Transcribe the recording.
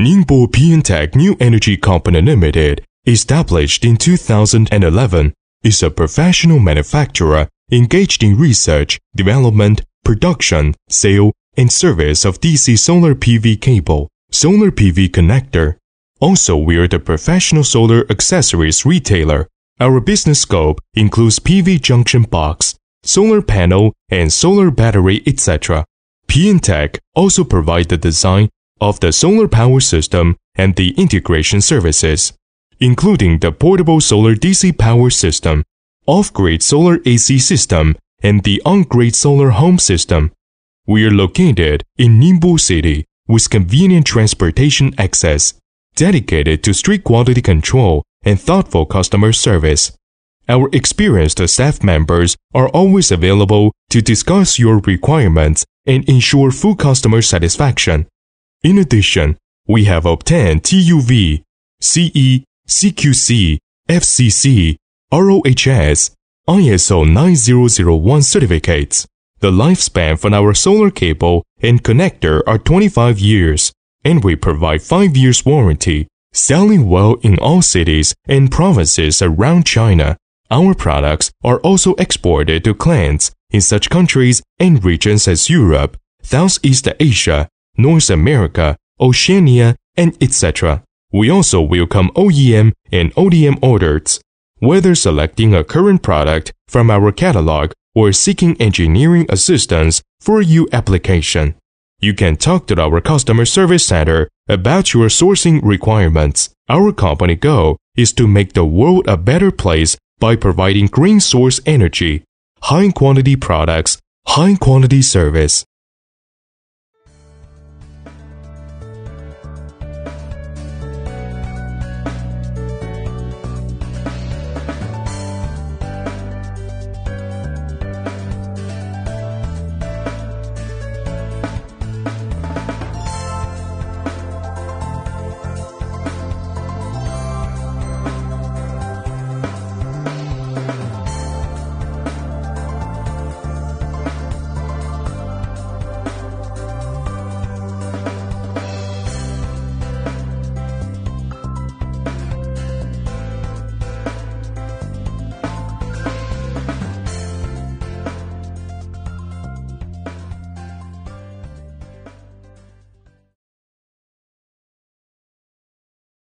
Ningbo PNTech New Energy Company Limited, established in 2011, is a professional manufacturer engaged in research, development, production, sale, and service of DC solar PV cable, solar PV connector. Also, we are the professional solar accessories retailer. Our business scope includes PV junction box, solar panel, and solar battery, etc. PNTech also provide the design of the solar power system and the integration services, including the portable solar DC power system, off-grid solar AC system, and the on-grid solar home system. We are located in Ningbo City with convenient transportation access, dedicated to strict quality control and thoughtful customer service. Our experienced staff members are always available to discuss your requirements and ensure full customer satisfaction. In addition, we have obtained TUV, CE, CQC, FCC, ROHS, ISO 9001 certificates. The lifespan for our solar cable and connector are 25 years, and we provide 5 years warranty, selling well in all cities and provinces around China. Our products are also exported to clients in such countries and regions as Europe, Southeast Asia, North America, Oceania, and etc. We also welcome OEM and ODM orders. Whether selecting a current product from our catalog or seeking engineering assistance for your application, you can talk to our customer service center about your sourcing requirements. Our company goal is to make the world a better place by providing green source energy, high quality products, high quality service.